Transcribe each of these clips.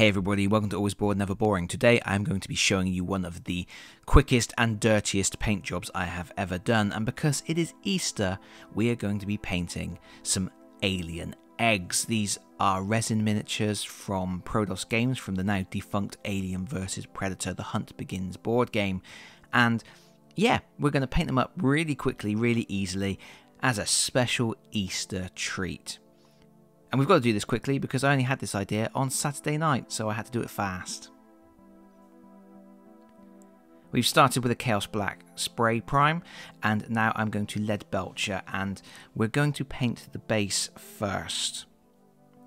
Hey everybody, welcome to Always Board Never Boring. Today I'm going to be showing you one of the quickest and dirtiest paint jobs I have ever done and because it is Easter we are going to be painting some alien eggs. These are resin miniatures from Prodos Games from the now defunct Alien vs Predator The Hunt Begins board game and yeah, we're going to paint them up really quickly, really easily as a special Easter treat. And we've got to do this quickly because I only had this idea on Saturday night, so I had to do it fast. We've started with a Chaos Black spray prime, and now I'm going to Leadbelcher, and we're going to paint the base first.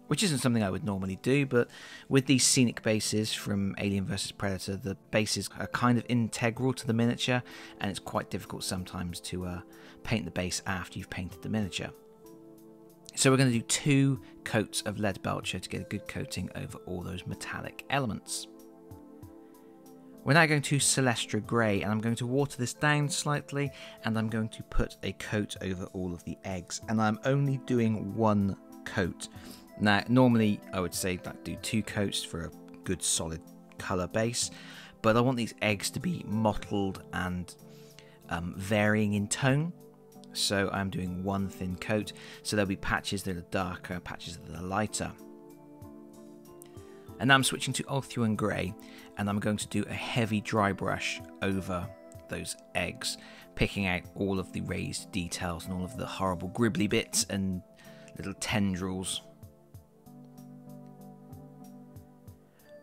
Which isn't something I would normally do, but with these scenic bases from Alien vs Predator, the bases are kind of integral to the miniature, and it's quite difficult sometimes to uh, paint the base after you've painted the miniature. So we're going to do two coats of Leadbelcher to get a good coating over all those metallic elements. We're now going to Celestra Grey and I'm going to water this down slightly and I'm going to put a coat over all of the eggs and I'm only doing one coat. Now normally I would say that do two coats for a good solid colour base but I want these eggs to be mottled and um, varying in tone so I'm doing one thin coat, so there'll be patches that are darker, patches that are lighter. And now I'm switching to Ulthuan Grey, and I'm going to do a heavy dry brush over those eggs, picking out all of the raised details and all of the horrible gribbly bits and little tendrils.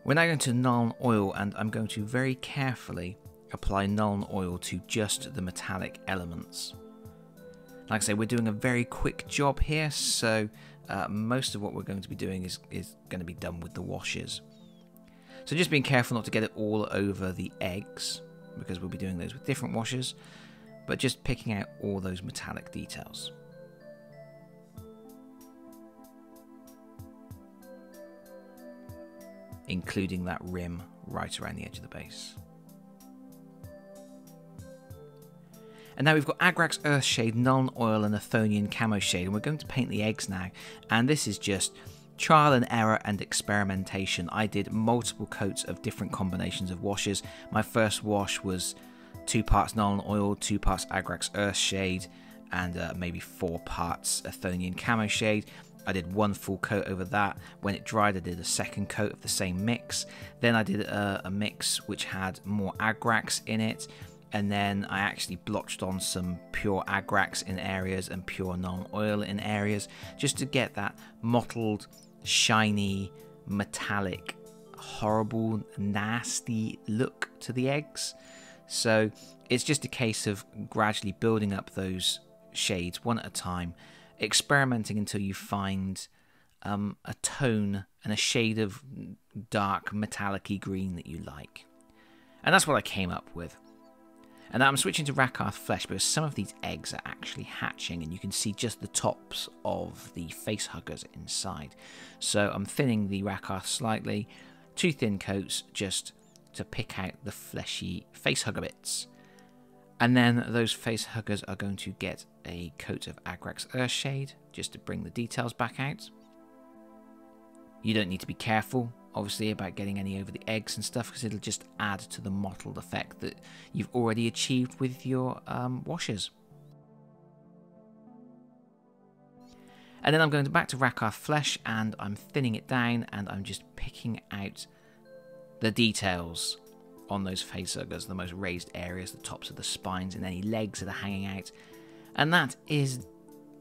We're now going to Nuln Oil, and I'm going to very carefully apply Nuln Oil to just the metallic elements. Like I say, we're doing a very quick job here, so uh, most of what we're going to be doing is, is going to be done with the washes. So just being careful not to get it all over the eggs, because we'll be doing those with different washers, but just picking out all those metallic details. Including that rim right around the edge of the base. And now we've got Agrax Earthshade, Nuln Oil and Athonian Camoshade. And we're going to paint the eggs now. And this is just trial and error and experimentation. I did multiple coats of different combinations of washes. My first wash was two parts Nuln Oil, two parts Agrax Earthshade, and uh, maybe four parts Athonian Camoshade. I did one full coat over that. When it dried, I did a second coat of the same mix. Then I did a, a mix which had more Agrax in it and then I actually blotched on some pure Agrax in areas and pure Nuln Oil in areas just to get that mottled, shiny, metallic, horrible, nasty look to the eggs. So it's just a case of gradually building up those shades one at a time, experimenting until you find um, a tone and a shade of dark metallic green that you like. And that's what I came up with. And I'm switching to Rakarth Flesh because some of these eggs are actually hatching and you can see just the tops of the face huggers inside. So I'm thinning the Rakarth slightly, two thin coats just to pick out the fleshy face hugger bits. And then those face huggers are going to get a coat of Agrax Earthshade just to bring the details back out. You don't need to be careful obviously about getting any over the eggs and stuff because it'll just add to the mottled effect that you've already achieved with your um, washers. And then I'm going back to Rakarth Flesh and I'm thinning it down and I'm just picking out the details on those facehuggers, the most raised areas, the tops of the spines and any legs that are hanging out. And that is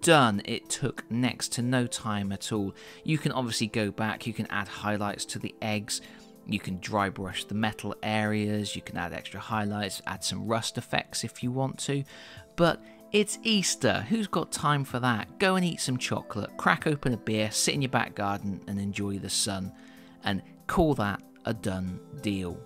done. It took next to no time at all. You can obviously go back, you can add highlights to the eggs, you can dry brush the metal areas, you can add extra highlights, add some rust effects if you want to, but it's Easter. Who's got time for that? Go and eat some chocolate, crack open a beer, sit in your back garden and enjoy the sun, and call that a done deal.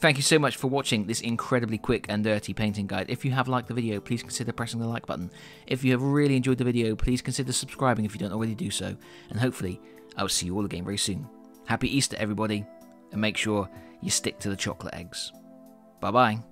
Thank you so much for watching this incredibly quick and dirty painting guide. If you have liked the video, please consider pressing the like button. If you have really enjoyed the video, please consider subscribing if you don't already do so. And hopefully, I will see you all again very soon. Happy Easter, everybody, and make sure you stick to the chocolate eggs. Bye bye.